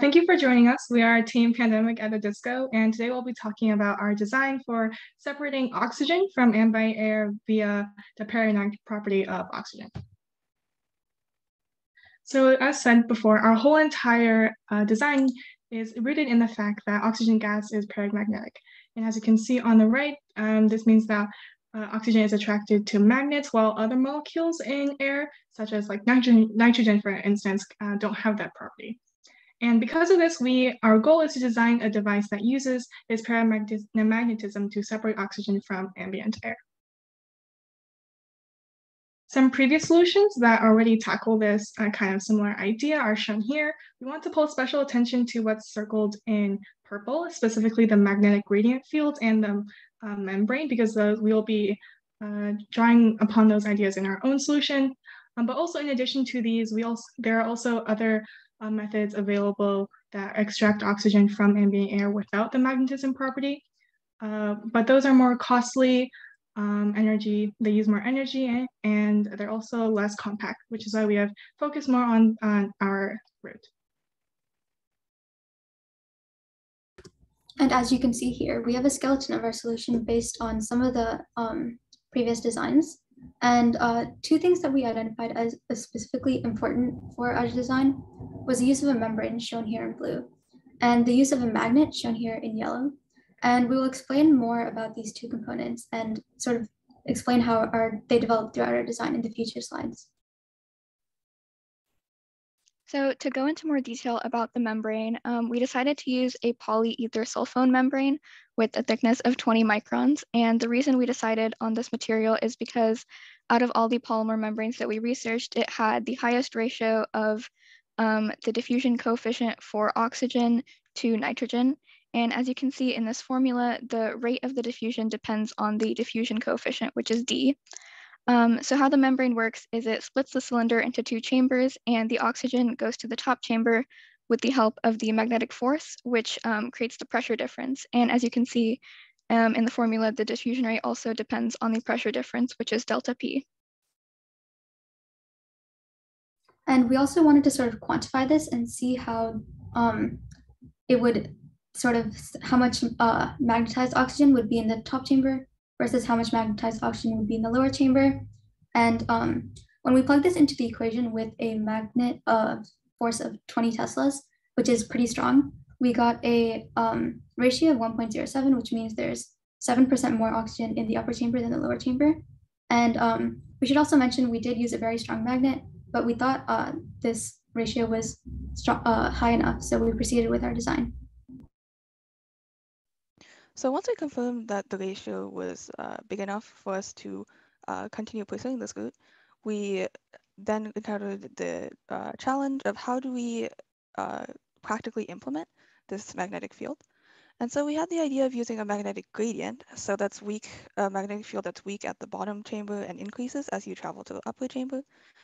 Thank you for joining us. We are Team Pandemic at the Disco, and today we'll be talking about our design for separating oxygen from ambient air via the paramagnetic property of oxygen. So as said before, our whole entire uh, design is rooted in the fact that oxygen gas is paramagnetic. And as you can see on the right, um, this means that uh, oxygen is attracted to magnets while other molecules in air, such as like nitrogen, nitrogen for instance, uh, don't have that property. And because of this, we our goal is to design a device that uses this paramagnetism to separate oxygen from ambient air. Some previous solutions that already tackle this uh, kind of similar idea are shown here. We want to pull special attention to what's circled in purple, specifically the magnetic gradient field and the uh, membrane, because those, we will be uh, drawing upon those ideas in our own solution. Um, but also in addition to these, we also there are also other uh, methods available that extract oxygen from ambient air without the magnetism property. Uh, but those are more costly um, energy, they use more energy and they're also less compact, which is why we have focused more on, on our route. And as you can see here, we have a skeleton of our solution based on some of the um, previous designs. And uh, two things that we identified as specifically important for our design was the use of a membrane shown here in blue and the use of a magnet shown here in yellow. And we will explain more about these two components and sort of explain how our, they developed throughout our design in the future slides. So to go into more detail about the membrane, um, we decided to use a polyether sulfone membrane with a thickness of 20 microns. And the reason we decided on this material is because out of all the polymer membranes that we researched, it had the highest ratio of um, the diffusion coefficient for oxygen to nitrogen. And as you can see in this formula, the rate of the diffusion depends on the diffusion coefficient, which is D. Um, so how the membrane works is it splits the cylinder into two chambers and the oxygen goes to the top chamber with the help of the magnetic force, which um, creates the pressure difference. And as you can see um, in the formula, the diffusion rate also depends on the pressure difference, which is delta P. And we also wanted to sort of quantify this and see how um, it would sort of, how much uh, magnetized oxygen would be in the top chamber versus how much magnetized oxygen would be in the lower chamber. And um, when we plug this into the equation with a magnet of force of 20 Teslas, which is pretty strong, we got a um, ratio of 1.07, which means there's 7% more oxygen in the upper chamber than the lower chamber. And um, we should also mention we did use a very strong magnet, but we thought uh, this ratio was uh, high enough, so we proceeded with our design. So once we confirmed that the ratio was uh, big enough for us to uh, continue pursuing this route, we then encountered the uh, challenge of how do we uh, practically implement this magnetic field. And so we had the idea of using a magnetic gradient. So that's weak, a magnetic field that's weak at the bottom chamber and increases as you travel to the upper chamber.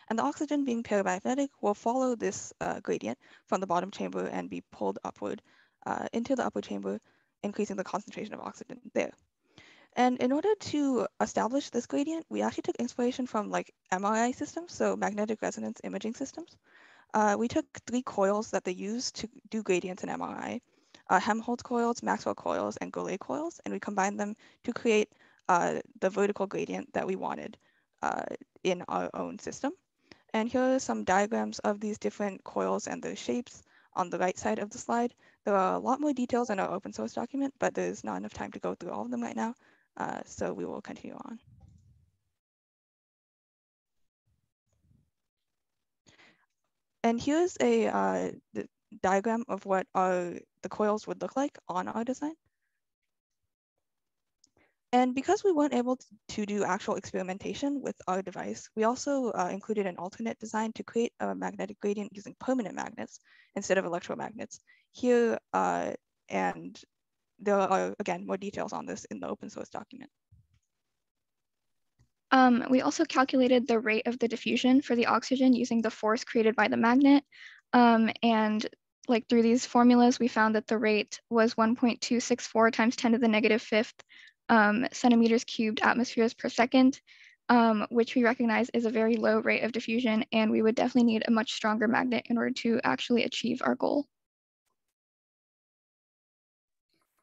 And the oxygen being paramagnetic will follow this uh, gradient from the bottom chamber and be pulled upward uh, into the upper chamber increasing the concentration of oxygen there. And in order to establish this gradient, we actually took inspiration from like MRI systems, so magnetic resonance imaging systems. Uh, we took three coils that they use to do gradients in MRI, uh, Helmholtz coils, Maxwell coils, and Golay coils, and we combined them to create uh, the vertical gradient that we wanted uh, in our own system. And here are some diagrams of these different coils and their shapes on the right side of the slide. There are a lot more details in our open source document, but there's not enough time to go through all of them right now. Uh, so we will continue on. And here's a uh, diagram of what our, the coils would look like on our design. And because we weren't able to do actual experimentation with our device, we also uh, included an alternate design to create a magnetic gradient using permanent magnets instead of electromagnets. Here, uh, and there are, again, more details on this in the open source document. Um, we also calculated the rate of the diffusion for the oxygen using the force created by the magnet. Um, and like through these formulas, we found that the rate was 1.264 times 10 to the negative fifth um, centimeters cubed atmospheres per second, um, which we recognize is a very low rate of diffusion, and we would definitely need a much stronger magnet in order to actually achieve our goal.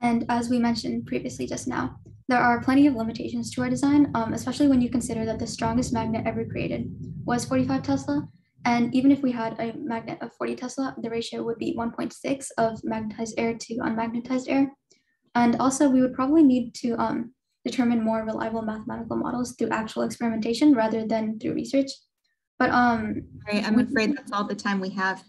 And as we mentioned previously just now, there are plenty of limitations to our design, um, especially when you consider that the strongest magnet ever created was 45 Tesla. And even if we had a magnet of 40 Tesla, the ratio would be 1.6 of magnetized air to unmagnetized air. And also we would probably need to um, determine more reliable mathematical models through actual experimentation rather than through research. But um, I'm afraid that's all the time we have.